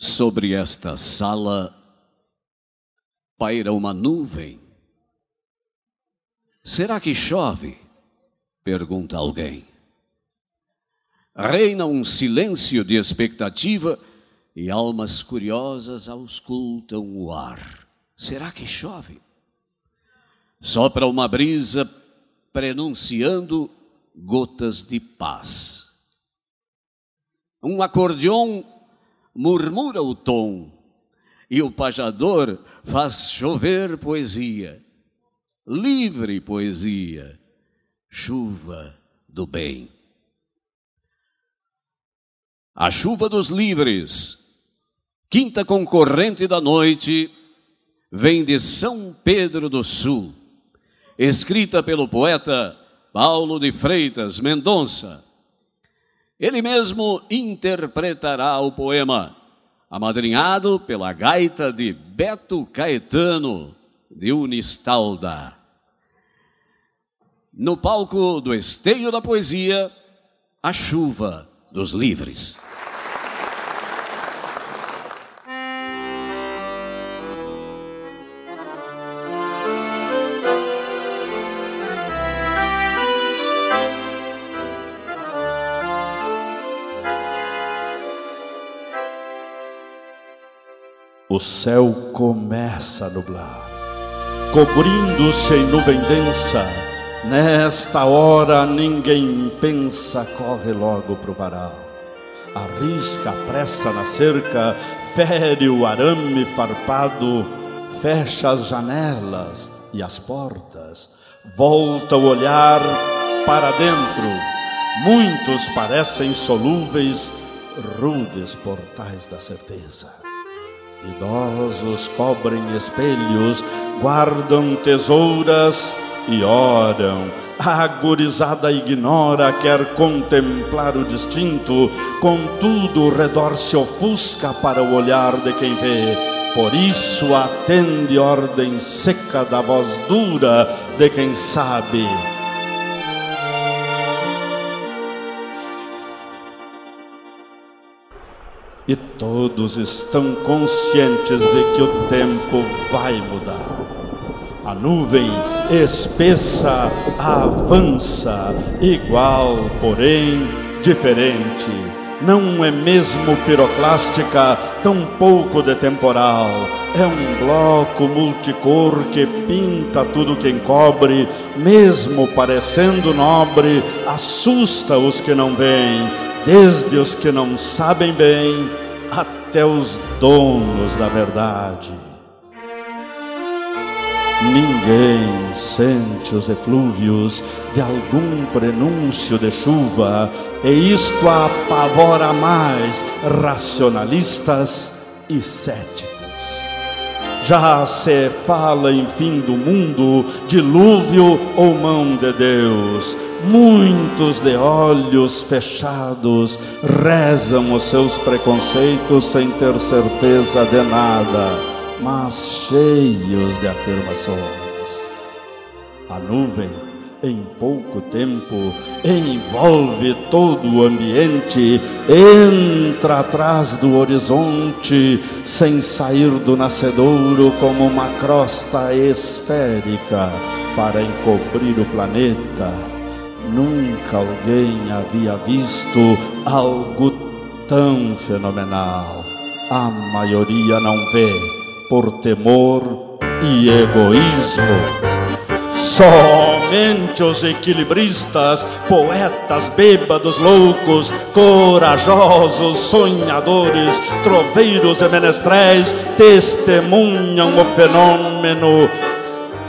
Sobre esta sala paira uma nuvem. Será que chove? pergunta alguém. Reina um silêncio de expectativa e almas curiosas auscultam o ar. Será que chove? Sopra uma brisa prenunciando gotas de paz. Um acordeon murmura o tom e o pajador faz chover poesia, livre poesia, chuva do bem. A chuva dos livres, quinta concorrente da noite, vem de São Pedro do Sul, escrita pelo poeta Paulo de Freitas Mendonça. Ele mesmo interpretará o poema, amadrinhado pela gaita de Beto Caetano, de Unistalda. No palco do Esteio da Poesia, a chuva dos livres. O céu começa a nublar, cobrindo-se em nuvem densa. Nesta hora ninguém pensa, corre logo pro varal. Arrisca a pressa na cerca, fere o arame farpado, fecha as janelas e as portas, volta o olhar para dentro. Muitos parecem solúveis, rudes portais da certeza. Idosos cobrem espelhos, guardam tesouras e oram. A gurizada ignora, quer contemplar o distinto, contudo o redor se ofusca para o olhar de quem vê. Por isso atende ordem seca da voz dura de quem sabe e todos estão conscientes de que o tempo vai mudar. A nuvem espessa avança, igual, porém diferente. Não é mesmo piroclástica, tampouco de temporal. É um bloco multicor que pinta tudo que encobre, mesmo parecendo nobre, assusta os que não veem desde os que não sabem bem até os donos da verdade. Ninguém sente os eflúvios de algum prenúncio de chuva, e isto apavora mais racionalistas e céticos. Já se fala em fim do mundo, dilúvio ou mão de Deus. Muitos de olhos fechados rezam os seus preconceitos sem ter certeza de nada, mas cheios de afirmações. A nuvem em pouco tempo, envolve todo o ambiente, entra atrás do horizonte, sem sair do nascedouro como uma crosta esférica para encobrir o planeta. Nunca alguém havia visto algo tão fenomenal. A maioria não vê por temor e egoísmo. Somente os equilibristas, poetas bêbados loucos, corajosos, sonhadores, troveiros e menestréis testemunham o fenômeno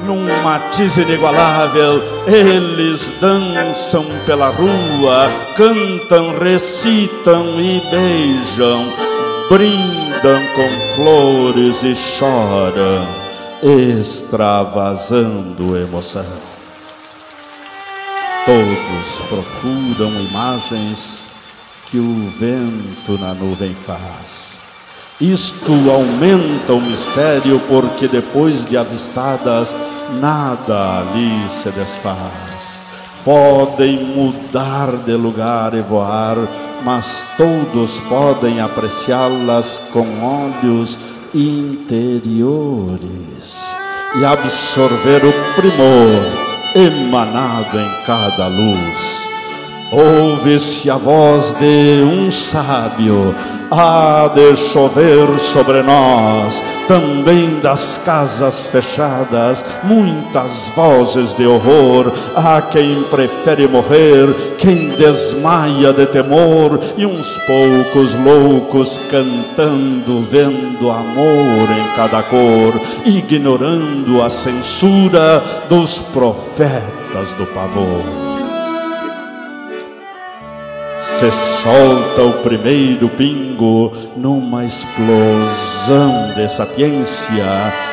num matiz inigualável. Eles dançam pela rua, cantam, recitam e beijam, brindam com flores e choram extravasando emoção. Todos procuram imagens que o vento na nuvem faz. Isto aumenta o mistério, porque depois de avistadas, nada ali se desfaz. Podem mudar de lugar e voar, mas todos podem apreciá-las com olhos interiores e absorver o primor emanado em cada luz. Ouve-se a voz de um sábio Há de chover sobre nós, também das casas fechadas, muitas vozes de horror. Há quem prefere morrer, quem desmaia de temor, e uns poucos loucos cantando, vendo amor em cada cor, ignorando a censura dos profetas do pavor. Se solta o primeiro pingo numa explosão de sapiência,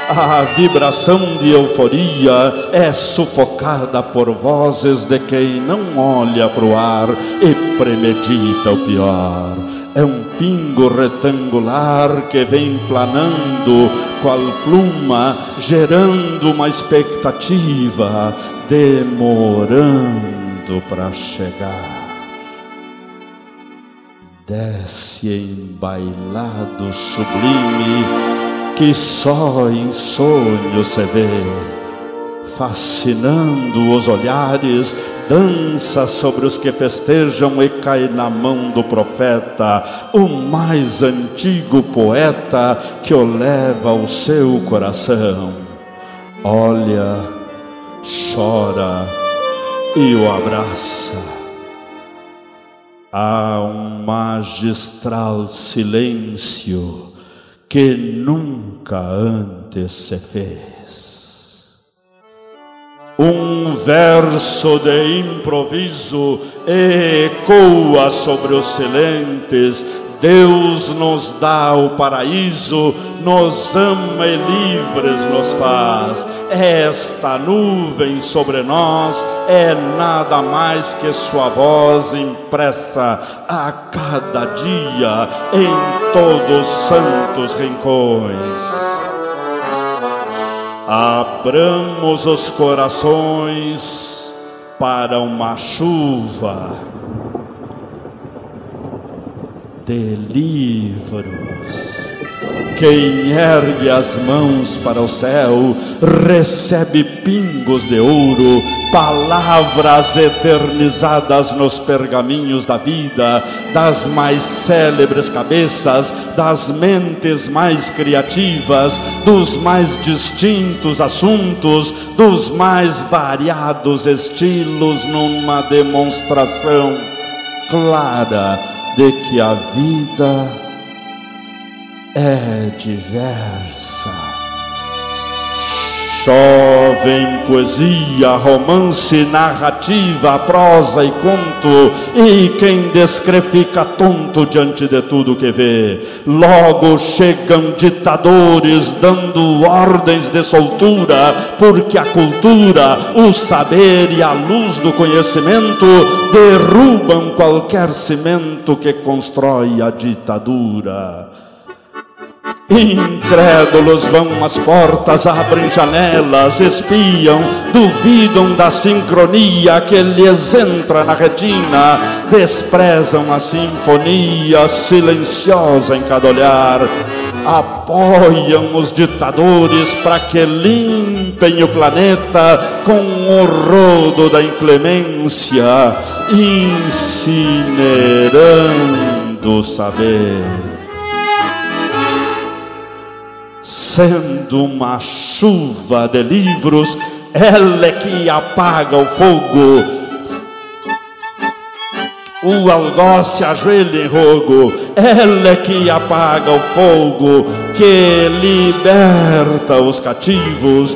a vibração de euforia é sufocada por vozes de quem não olha para o ar e premedita o pior. É um pingo retangular que vem planando, qual pluma, gerando uma expectativa, demorando para chegar desce em bailado sublime que só em sonho se vê, fascinando os olhares, dança sobre os que festejam e cai na mão do profeta, o mais antigo poeta que o leva ao seu coração. Olha, chora e o abraça há um magistral silêncio que nunca antes se fez. Um verso de improviso ecoa sobre os silentes, Deus nos dá o paraíso, nos ama e livres nos faz. Esta nuvem sobre nós é nada mais que Sua voz impressa a cada dia em todos os santos rincões. Abramos os corações para uma chuva de livros. Quem ergue as mãos para o céu recebe pingos de ouro, palavras eternizadas nos pergaminhos da vida, das mais célebres cabeças, das mentes mais criativas, dos mais distintos assuntos, dos mais variados estilos, numa demonstração clara de que a vida é diversa. Chove poesia, romance, narrativa, prosa e conto, e quem descreve fica tonto diante de tudo que vê. Logo chegam ditadores dando ordens de soltura, porque a cultura, o saber e a luz do conhecimento derrubam qualquer cimento que constrói a ditadura. Incrédulos vão às portas, abrem janelas, espiam, duvidam da sincronia que lhes entra na retina, desprezam a sinfonia silenciosa em cada olhar, apoiam os ditadores para que limpem o planeta com o rodo da inclemência, incinerando o saber sendo uma chuva de livros, ela é que apaga o fogo. O algoz se ajoelha em rogo, ela é que apaga o fogo, que liberta os cativos,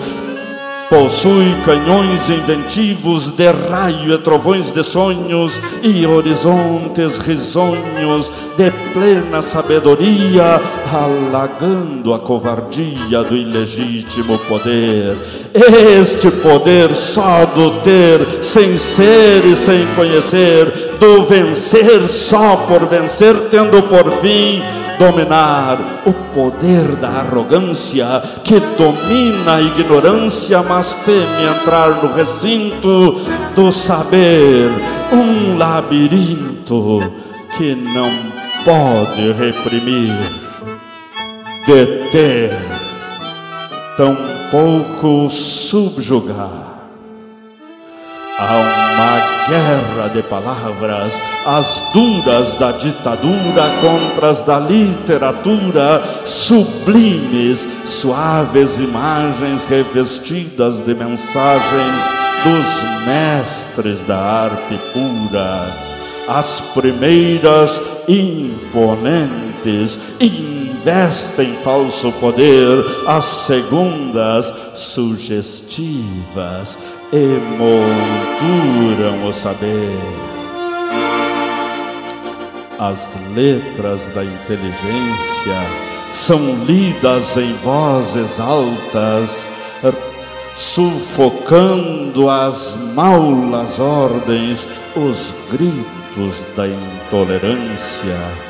Possui canhões inventivos de raio e trovões de sonhos e horizontes risonhos de plena sabedoria, alagando a covardia do ilegítimo poder. Este poder só do ter, sem ser e sem conhecer, do vencer só por vencer, tendo por fim dominar o poder da arrogância que domina a ignorância, mas teme entrar no recinto do saber, um labirinto que não pode reprimir, deter, tampouco subjugar. Há uma guerra de palavras, as duras da ditadura contra as da literatura, sublimes, suaves imagens revestidas de mensagens dos mestres da arte pura. As primeiras imponentes, investem falso poder, as segundas sugestivas emolduram o saber. As letras da inteligência são lidas em vozes altas, sufocando as maulas ordens, os gritos da intolerância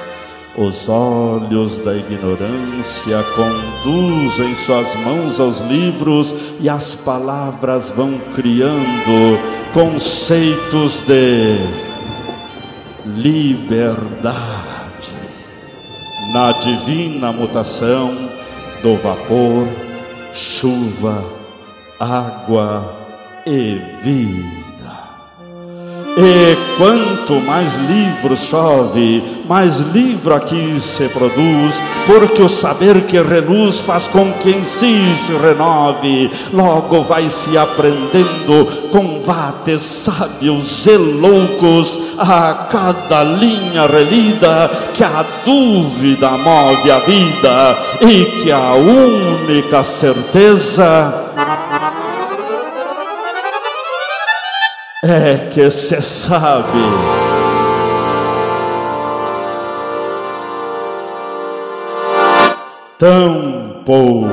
os olhos da ignorância conduzem suas mãos aos livros e as palavras vão criando conceitos de liberdade. Na divina mutação do vapor, chuva, água e vida. E quanto mais livros chove, mais livro aqui se produz, porque o saber que reluz faz com que em si se renove. Logo vai se aprendendo com vates sábios e loucos a cada linha relida que a dúvida move a vida e que a única certeza é que você sabe. Tão pouco.